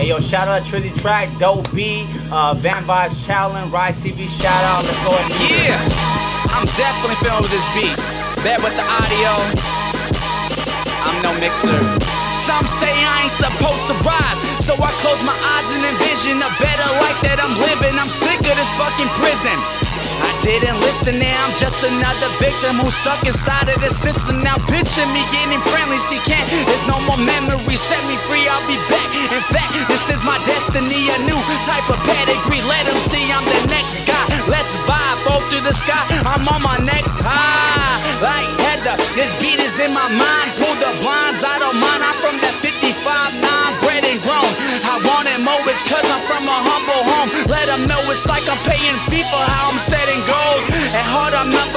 Hey yo, shout out to Trizzy Track, Dope B, uh, Van Vibes Challenge, Rise TV, shout out. Let's go Yeah, I'm definitely feeling with this beat. There with the audio. I'm no mixer. Some say I ain't supposed to rise, so I close my eyes and envision a better life that I'm living. I'm sick of this fucking prison. I didn't listen, now I'm just another victim who's stuck inside of the system. Now picture me getting friendly, she can't. There's no more memories, set me free, I'll be back. In fact, this is my destiny, a new type of pedigree. Let them see I'm the next guy. Let's vibe, both through the sky. I'm on my next high. Like Heather, this beat is in my mind. Pull the blinds, I don't mind. I'm from that 55 9, bred and grown. I want it more, it's cause I'm from a humble home. Let them know it's like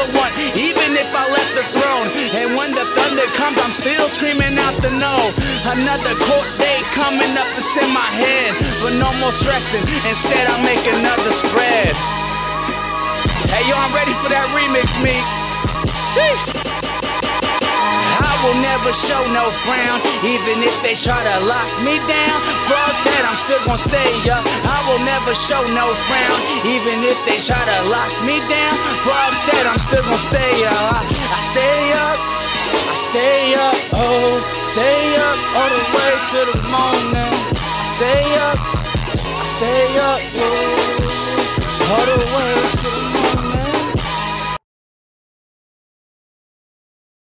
I'm one, even if I left the throne. And when the thunder comes, I'm still screaming out the no. Another court date coming up that's in my head. But no more stressing, instead, I make another spread. Hey, yo, I'm ready for that remix, me. I will never show no frown, even if they try to lock me down. Fuck that, I'm still gonna stay up. I will never show no frown, even if they try to lock me down. Fuck still gonna stay up. I, stay up, I stay up, oh, stay up all the way to the morning. I stay up, I stay up, oh, all the